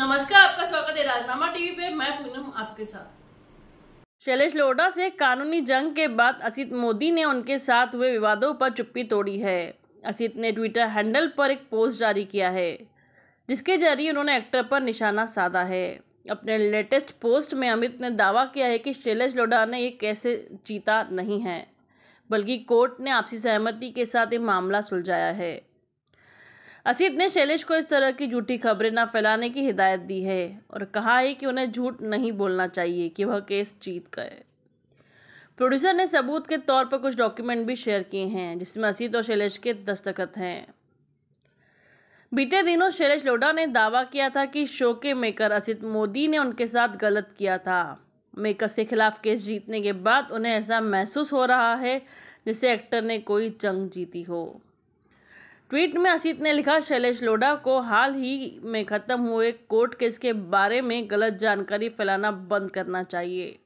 नमस्कार, आपका स्वागत है राजनामा टीवी पे। मैं पूनम आपके साथ। शैलेश लोढ़ा से कानूनी जंग के बाद असित मोदी ने उनके साथ हुए विवादों पर चुप्पी तोड़ी है। असित ने ट्विटर हैंडल पर एक पोस्ट जारी किया है, जिसके ज़रिए उन्होंने एक्टर पर निशाना साधा है। अपने लेटेस्ट पोस्ट में अमित ने दावा किया है कि शैलेश लोढ़ा ने ये कैसे जीता नहीं है, बल्कि कोर्ट ने आपसी सहमति के साथ ये मामला सुलझाया है। असित ने शैलेश को इस तरह की झूठी खबरें न फैलाने की हिदायत दी है और कहा है कि उन्हें झूठ नहीं बोलना चाहिए, कि वह केस जीत गए। प्रोड्यूसर ने सबूत के तौर पर कुछ डॉक्यूमेंट भी शेयर किए हैं, जिसमें असित और शैलेश के दस्तखत हैं। बीते दिनों शैलेश लोढ़ा ने दावा किया था कि शो के मेकर असित मोदी ने उनके साथ गलत किया था। मेकर्स के खिलाफ केस जीतने के बाद उन्हें ऐसा महसूस हो रहा है जैसे एक्टर ने कोई जंग जीती हो। ट्वीट में असित ने लिखा, शैलेश लोढ़ा को हाल ही में ख़त्म हुए कोर्ट केस के बारे में गलत जानकारी फैलाना बंद करना चाहिए।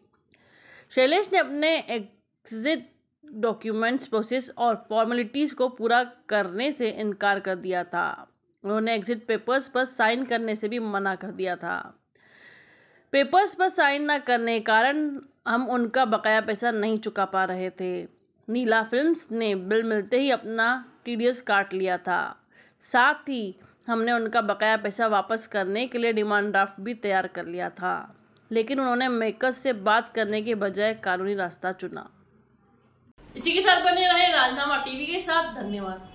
शैलेश ने अपने एग्जिट डॉक्यूमेंट्स, प्रोसेस और फॉर्मेलिटीज़ को पूरा करने से इनकार कर दिया था। उन्होंने एग्जिट पेपर्स पर साइन करने से भी मना कर दिया था। पेपर्स पर साइन न करने के कारण हम उनका बकाया पैसा नहीं चुका पा रहे थे। नीला फिल्म्स ने बिल मिलते ही अपना टीडीएस काट लिया था। साथ ही हमने उनका बकाया पैसा वापस करने के लिए डिमांड ड्राफ्ट भी तैयार कर लिया था, लेकिन उन्होंने मेकर्स से बात करने के बजाय कानूनी रास्ता चुना। इसी के साथ बने रहे राजनामा टीवी के साथ, धन्यवाद।